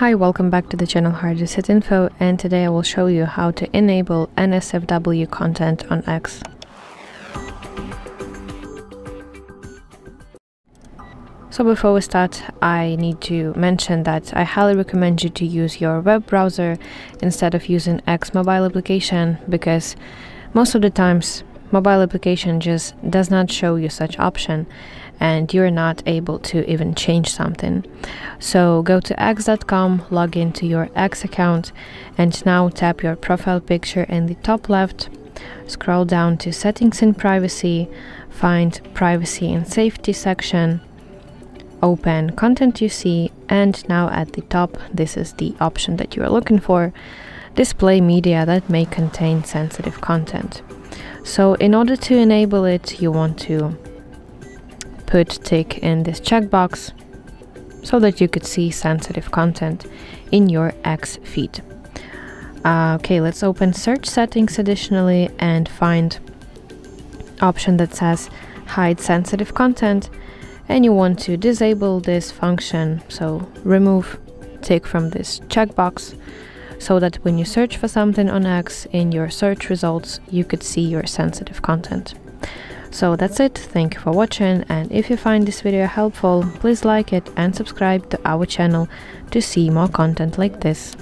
Hi, welcome back to the channel Hard Reset Info and today I will show you how to enable NSFW content on X. So before we start, I need to mention that I highly recommend you to use your web browser instead of using X mobile application because most of the times mobile application just does not show you such option and you're not able to even change something. So go to x.com, log into your X account, and now tap your profile picture in the top left. Scroll down to Settings and Privacy, find Privacy and Safety section, open Content you see, and now at the top, this is the option that you are looking for display media that may contain sensitive content. So, in order to enable it, you want to put tick in this checkbox so that you could see sensitive content in your X feed. Uh, okay, let's open search settings additionally and find option that says hide sensitive content and you want to disable this function so remove tick from this checkbox so that when you search for something on X in your search results you could see your sensitive content. So that's it, thank you for watching and if you find this video helpful, please like it and subscribe to our channel to see more content like this.